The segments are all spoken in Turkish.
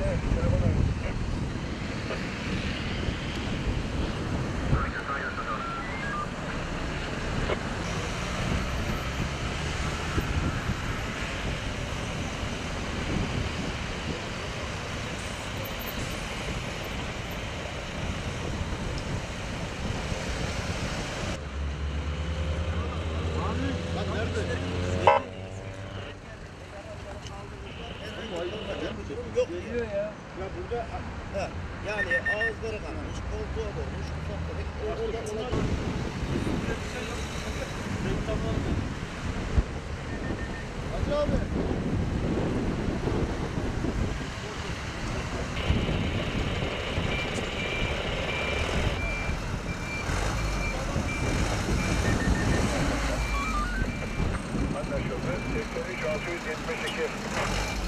Okay. Yok. Geliyor ya. Ya burada ha, yani ağızları kanamış, koltuğa dolmuş, ufak tefek. O, o da olabilir. Hacı abi. Anlaşıldı. 83 672.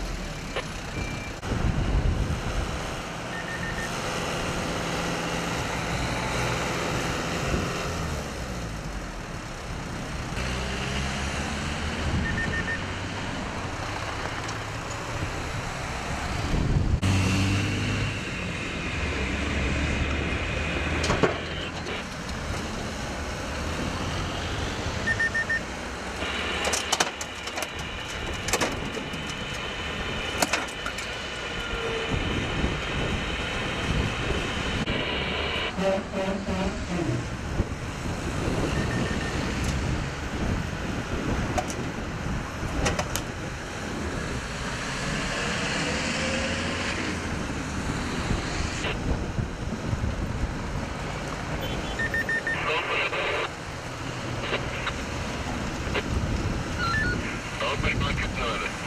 Open like toilet.